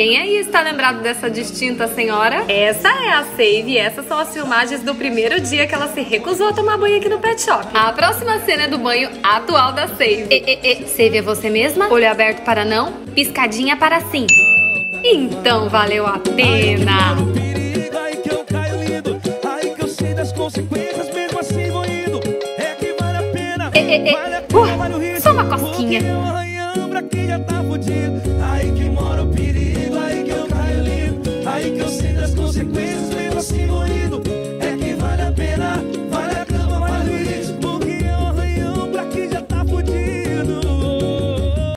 Quem aí está lembrado dessa distinta senhora? Essa é a Save e essas são as filmagens do primeiro dia que ela se recusou a tomar banho aqui no pet shop. A próxima cena é do banho atual da Save. E, e, e, Save é você mesma? Olho aberto para não, piscadinha para sim. Então valeu a pena. E, e, e. Uh, só uma cosquinha. hay que hacer las consecuencias.